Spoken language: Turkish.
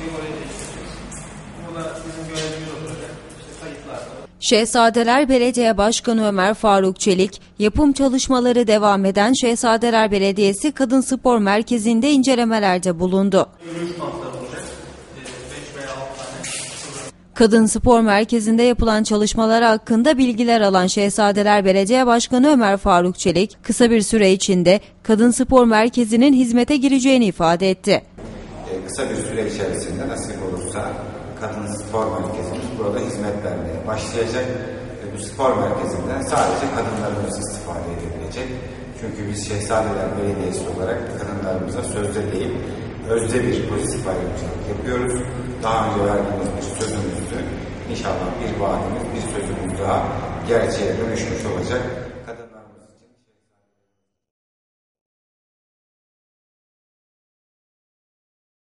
fabrikayı oraya değiştireceğiz. Burada bizim görevimiz olacak. İşte. Şehzadeler Belediye Başkanı Ömer Faruk Çelik, yapım çalışmaları devam eden Şehzadeler Belediyesi Kadın Spor Merkezi'nde incelemelerde bulundu. Yürüyüş bantları olacak. 5 veya 6 tane. Kadın Spor Merkezi'nde yapılan çalışmalar hakkında bilgiler alan Şehzadeler Belediye Başkanı Ömer Faruk Çelik, kısa bir süre içinde Kadın Spor Merkezi'nin hizmete gireceğini ifade etti. E, kısa bir süre içerisinde nasip olursa kadın spor merkezimiz burada hizmet vermeye başlayacak. Ve bu spor merkezinden sadece kadınlarımız istifade edebilecek. Çünkü biz Şehzadeler Belediyesi olarak kadınlarımıza sözde değil, özde bir pozitif ayrımcılık yapıyoruz. Daha önce verdiğimiz bir sözümüzdü. İnşallah bir vaadimiz, bir sözümüz daha gerçeğe dönüşmüş olacak.